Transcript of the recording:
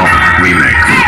We Remix.